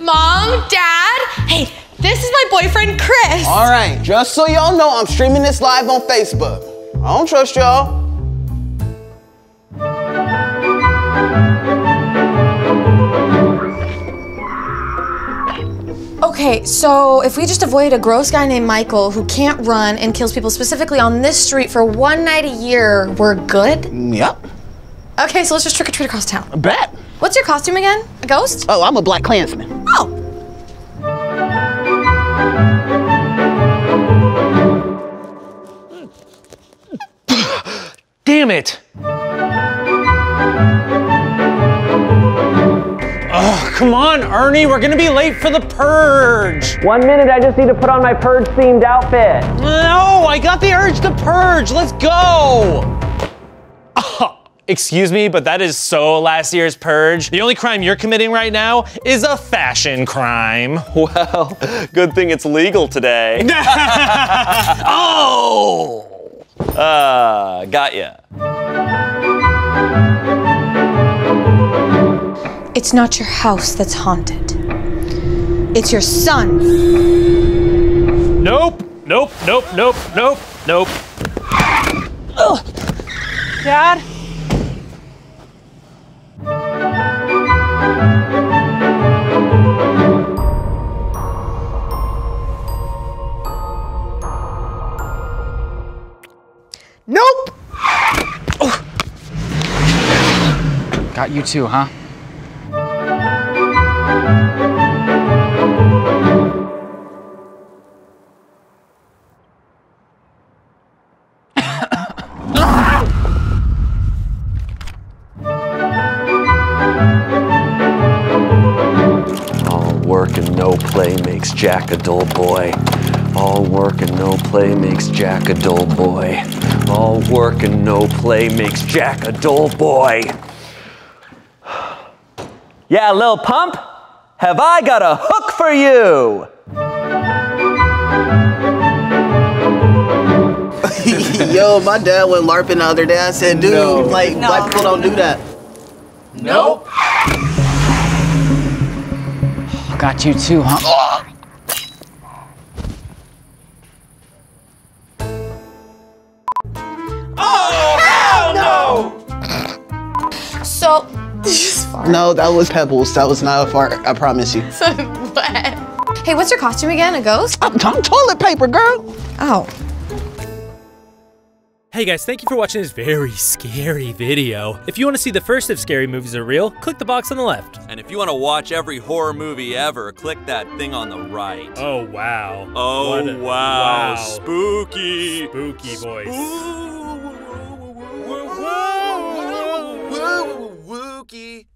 Mom, Dad, hey, this is my boyfriend Chris. All right, just so y'all know, I'm streaming this live on Facebook. I don't trust y'all. Okay, so if we just avoid a gross guy named Michael who can't run and kills people specifically on this street for one night a year, we're good? Mm, yep. Okay, so let's just trick or treat across town. Bet. What's your costume again? A ghost? Oh, I'm a Black Klansman. Oh. Damn it! Come on, Ernie, we're gonna be late for the purge. One minute, I just need to put on my purge themed outfit. No, I got the urge to purge. Let's go. Oh, excuse me, but that is so last year's purge. The only crime you're committing right now is a fashion crime. Well, good thing it's legal today. oh! Uh, got ya. It's not your house that's haunted. It's your son. Nope, nope, nope, nope, nope, nope. Dad? Nope. Got you too, huh? Work and no play makes Jack a dull boy. All work and no play makes Jack a dull boy. All work and no play makes Jack a dull boy. Yeah, Lil Pump, have I got a hook for you? Yo, my dad went LARPing the other day. I said, dude, like, black people don't do that. Nope. Got you too, huh? Oh! No! So, No, that was Pebbles. That was not a fart. I promise you. so what? Hey, what's your costume again? A ghost? I'm, I'm toilet paper, girl. Oh. Hey guys, thank you for watching this very scary video. If you want to see the first of Scary Movies Are Real, click the box on the left. And if you want to watch every horror movie ever, click that thing on the right. Oh wow. Oh, a- wow. wow. Spooky. Spooky voice. Wookie.